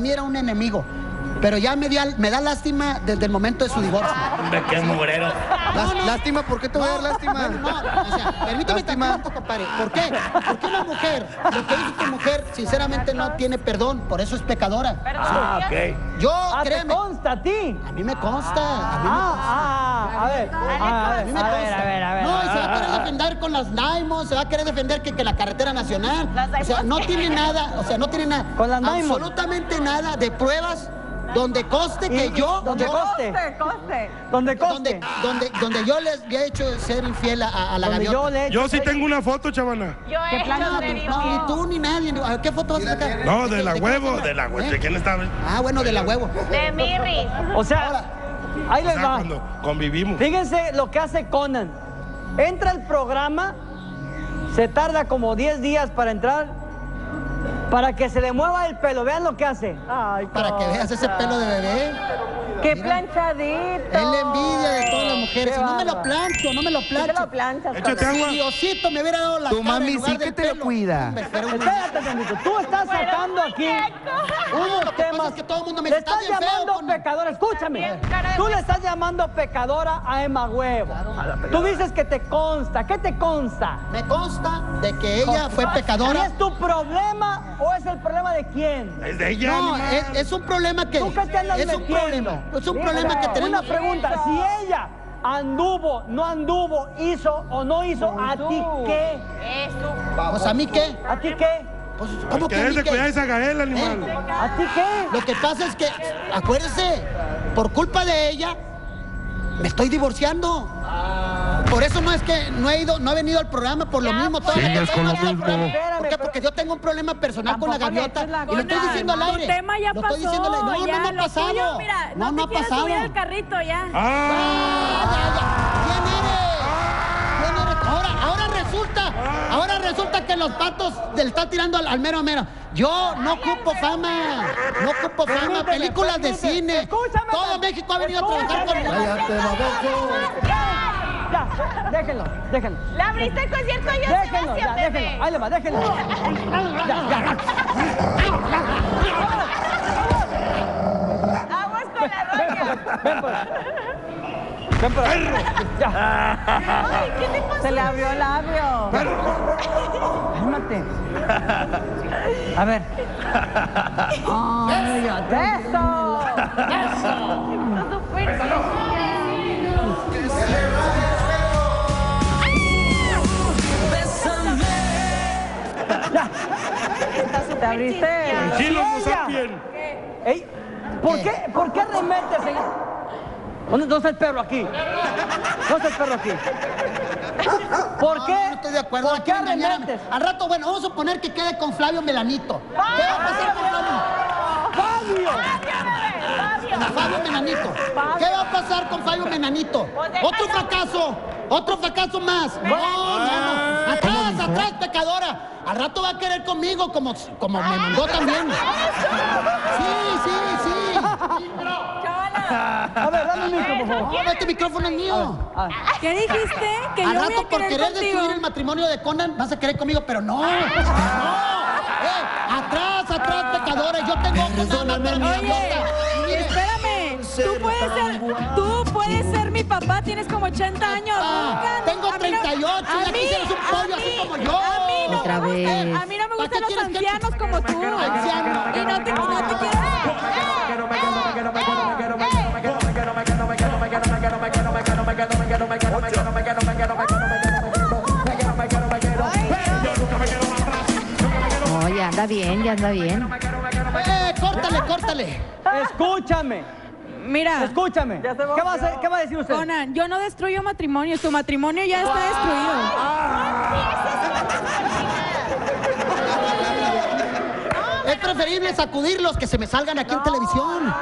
Mí era un enemigo. Pero ya me, dio- me da lástima desde el momento de su divorcio. Hombre, qué mugrero. Lás- Lástima, ¿por qué te voy a dar lástima? No, no, o sea, permíteme Lástima. tantito, compadre. ¿Por qué? Porque una mujer, lo que hizo tu mujer, sinceramente no tiene perdón, por eso es pecadora. Ah, ok. Yo, Ah, te créeme, consta a ti. a mí me consta, a mí me Ah, consta. ah, ah, a ver. A mí me a ver, consta. a ver, a ver. No, y se va a querer defender con las Naimos, se va a querer defender que, que la carretera nacional. ¿Las O sea, no tiene nada, o sea, no tiene nada. Con las Naimos. Absolutamente nada de pruebas donde coste que Y- yo. donde yo- coste. Donde coste. donde, donde, donde yo les había hecho ser infiel a, a la Donde gaviota. yo le he Yo sí tengo una foto, chavana. Yo he ¿Qué hecho plan? No, ni tú ni nadie. ¿qué foto vas a sacar? No, de la qué huevo, de la huevo. ¿Eh? ¿De quién estaba? Ah, bueno, de la huevo. De Mirri. O sea, ahí O les sea, va. cuando convivimos. Fíjense lo que hace Conan. Entra al programa, se tarda como 10 días para entrar, para que se le mueva el pelo. Vean lo que hace. Ay, Para que veas ese pelo de bebé. Qué planchadito. Es la envidia de todas las mujeres. Si no me lo plancho, no me lo ¿Por qué lo plancho. planchas? Échate agua. Si Diosito me hubiera dado la Tu cara en mami lugar sí que del te lo pelo. cuida. Hombre, fuera un- Espérate tantito. Tú estás sacando aquí unos temas. es que todo el mundo me le dice, estás "Estás bien feo, llamando Conan". Pecadora. Escúchame. Tú le estás llamando pecadora a Emma Huevo. Tú dices que te consta. ¿Qué te consta? Me consta de que ella fue ¿Y pecadora. es tu problema o es el problema de quién? Es de ella, No, es, es un problema que. ¿Tú qué te andas Es un metiendo? problema. Es un problema que tenemos. Una pregunta, si ella anduvo, no anduvo, hizo o no hizo, ¿a ti qué? Eso. Pues a mí qué. ¿A ti qué? Pues, ¿Cómo Que que de cuidar esa gaela, animal. ¿A ti qué? Lo que pasa es que, acuérdese, por culpa de ella, me estoy divorciando. Por eso no es que no he ido, no he venido al programa por lo Ya, mismo. pues. toda la- Sigues con lo mismo. ¿Por qué? Porque yo tengo un problema personal con la gaviota. la Y lo estoy diciendo al Tu aire. tema ya Lo pasó. estoy diciendo al aire. No, ya, no, no ha pasado. tuyo, mira, no, no, no ha pasado. subir al carrito ya. Ah, Ya, ya, ya. Los patos le están tirando al, al mero mero. Yo no ocupo fama, no ocupo fama, películas de cine. Escúchame, Todo México ha venido a trabajar conmigo. Cállate, baboso. Ya, déjenlo, déjenlo. Le abriste el concierto yo, Déjenlo, ya, déjenlo. Ahí le va, déjenlo. Ya, ya. Aguas con la roca. Ven por Ven por ahí. Ya, Ay, ¿qué te pasó? Se le abrió el labio. cálmate. A ver. Ay, ya, ¡Eso! Fuerte. ¿Te abriste? tranquilo, ella. no sapien. Ey, ¿por qué, ¿por qué arremetes en... ¿Dónde, ¿Dónde está el perro aquí? ¿Dónde está el perro aquí? ¿Por qué? No, no estoy de acuerdo. ¿Por qué arremetes? Al rato, bueno, vamos a suponer que quede con Flavio Melanito. ¿Qué va a pasar con Flavio? ¡Fabio! Fabio. Fabio Menanito. ¿Qué va a pasar con Fabio Menanito? Pues Otro fracaso. Otro fracaso más. No, no, no. Atrás, atrás, pecadora. Al rato va a querer conmigo como, como me mandó también. Sí, sí, sí. A ver, por favor. No, este micrófono es mío. A ver. ¿Qué dijiste? Que Al yo voy rato a por querer contigo. destruir el matrimonio de Conan vas a querer conmigo, pero no. No. Eh, atrás, atrás, pecadora. Yo tengo ojos de una Oye, espérame. Tú puedes ser, tú puedes ser mi papá. Tienes como 80 años. Ah, Nunca- tengo a mí no- 38, a mí- un a pollo así como yo. A mí no Otra me gustan- vez. A mí no me ¿Para qué gustan los ancianos como tú. Anciano. Ya anda bien, ya anda bien. Eh, córtale, córtale. Escúchame, Mira, escúchame. ¿Qué va, a hacer- ¿Qué va a decir usted? Conan, yo no destruyo matrimonio. Tu matrimonio ya está destruido. Es preferible sacudirlos que se me salgan aquí en televisión.